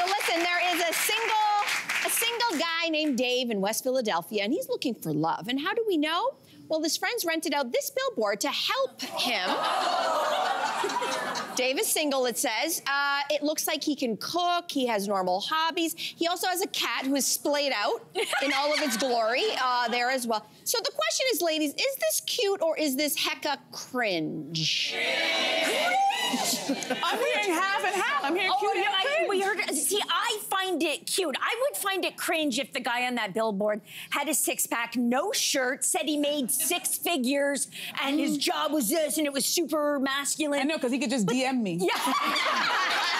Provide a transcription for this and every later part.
So listen, there is a single a single guy named Dave in West Philadelphia, and he's looking for love. And how do we know? Well, his friends rented out this billboard to help him. Dave is single, it says. Uh, it looks like he can cook. He has normal hobbies. He also has a cat who is splayed out in all of its glory uh, there as well. So the question is, ladies, is this cute or is this hecka cringe? I'm hearing half and half. I'm hearing Oh, cute and I, we heard, see, I find it cute. I would find it cringe if the guy on that billboard had a six pack, no shirt, said he made six figures, and his job was this, and it was super masculine. I know, because he could just DM me. Yeah.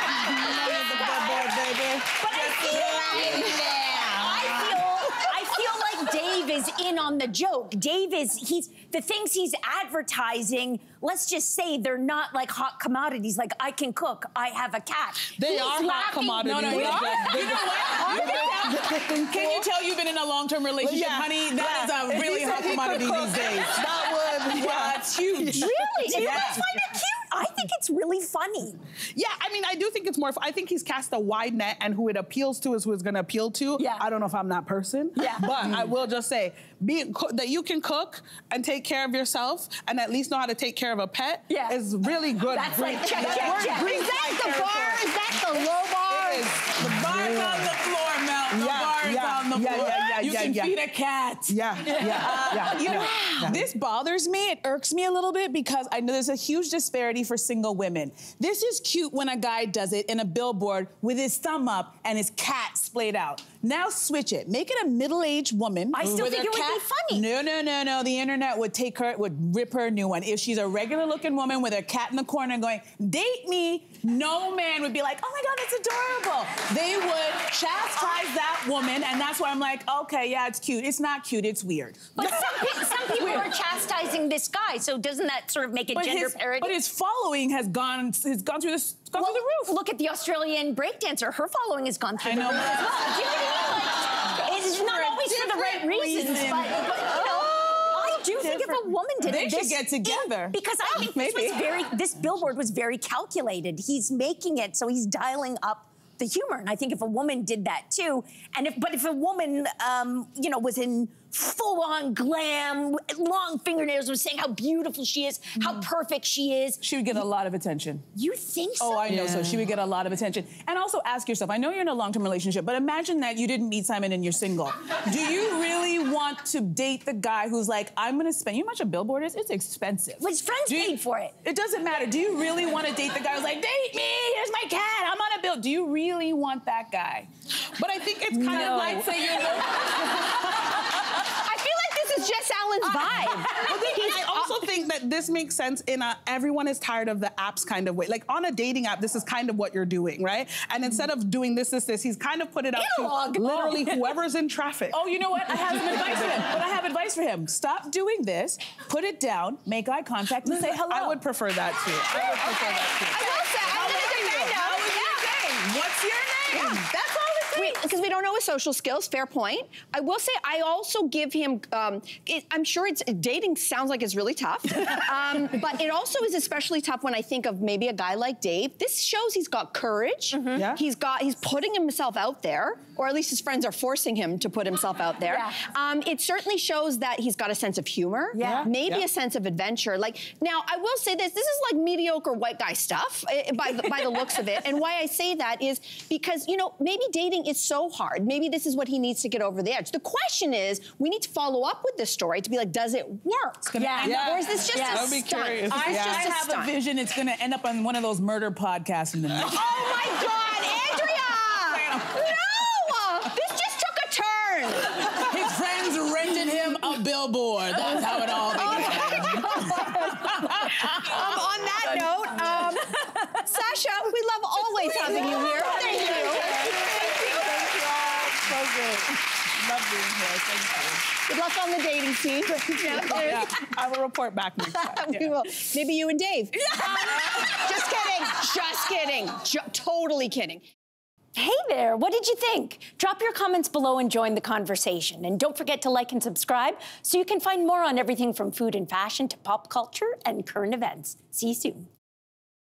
But I feel, I feel, I feel like Dave is in on the joke. Dave is, he's, the things he's advertising, let's just say they're not like hot commodities, like I can cook, I have a cat. They He's are hot commodities. No, no, They are. you know what? Can you tell you've been in a long-term relationship, Yeah. honey? That is Yeah. a really hot commodity these days. That would. Yeah, it's huge. Really? Do you Yeah. guys find it cute? I think it's really funny. Yeah, I mean, I do think it's more. I think he's cast a wide net, and who it appeals to is who it's going to appeal to. Yeah. I don't know if I'm that person. Yeah. But I will just say, be co- that you can cook and take care of yourself, and at least know how to take care of a pet. Yeah. is really good. That's green- like check, check, check. Is that flag the bar? Is that the low bar? It is. The bar's on the floor, Mel. The Yeah, yeah, on the yeah, floor. yeah, yeah, you yeah, can yeah. feed a cat. Yeah, yeah, yeah. You know, yeah. this bothers me. It irks me a little bit because I know there's a huge disparity for single women. This is cute when a guy does it in a billboard with his thumb up and his cat splayed out. Now switch it. Make it a middle-aged woman. I still with think a it would be funny. No, no, no, no. The internet would take her, would rip her a new one. If she's a regular-looking woman with a cat in the corner going, date me, no man would be like, oh my God, that's adorable. They would chastise that woman, and that's why I'm like, okay, yeah, it's cute. It's not cute, it's weird. But some, pe- some people Weird. are chastising this guy, so doesn't that sort of make it But gender his, parody? but his following has gone has gone through this gone well, through the roof. Look at the Australian breakdancer. Her following has gone through I the know. roof as well. Do you know what I mean? Like, it's not always for the right reasons, reason. but, but you know, I oh, do think if a woman did They it, should get together. because I think this was very. This billboard was very calculated. He's making it so he's dialing up the humor, and I think if a woman did that too, and if but if a woman, um, you know, was in full on glam, long fingernails, was saying how beautiful she is, how Mm. perfect she is, She would get a lot of attention. you think so? Oh, I know. So she would get a lot of attention. And also ask yourself, I know you're in a long-term relationship, but imagine that you didn't meet Simon and you're single. Do you really want to date the guy who's like, I'm gonna spend, you know how much a billboard is? It's expensive. Well, his friends Do you- paid for it. It doesn't matter. Do you really want to date the guy who's like, date me, here's my cat, I'm on a bill. Do you really want that guy? But I think it's kind No. of like Say you're I feel like this is Jess Allen's vibe. I also think that this makes sense in a everyone is tired of the apps kind of way. Like on a dating app, this is kind of what you're doing, right? And instead of doing this, this, this, he's kind of put it out Analog. to literally whoever's in traffic. Oh, you know what? I have some advice for him. But I have advice for him. Stop doing this. Put it down. Make eye contact and say hello. I would prefer that too. I would prefer that too. I will say, I'm gonna defend him. How is your name? What's your name? That's all it takes. Because we don't know his social skills. Fair point. I will say I also give him. Um, it, I'm sure it's dating sounds like it's really tough, um, but it also is especially tough when I think of maybe a guy like Dave. This shows he's got courage. Yeah. He's got. He's putting himself out there, or at least his friends are forcing him to put himself out there. Yeah. Um, it certainly shows that he's got a sense of humor. Yeah. Maybe a sense of adventure. Like now, I will say this: this is like mediocre white guy stuff eh, by the, by the looks of it. And why I say that is because you know maybe dating is so hard. Maybe this is what he needs to get over the edge. The question is, we need to follow up with this story to be like, does it work? Yeah. Yeah. Or is this just Yeah. a I'd be stunt? curious. I, Yeah. Just a have a vision it's going to end up on one of those murder podcasts in the next. Oh my God, Andrea! no! This just took a turn. His friends rented him a billboard. That's how it all began. Um, on that note, um, Sasha, we love always having you here. Thank you. So good. Love being here. Thank Good luck on the dating scene. Yeah, I will report back next time. we will. Maybe you and Dave. Just kidding. Just kidding. Ju- totally kidding. Hey there, what did you think? Drop your comments below and join the conversation. And don't forget to like and subscribe so you can find more on everything from food and fashion to pop culture and current events. See you soon.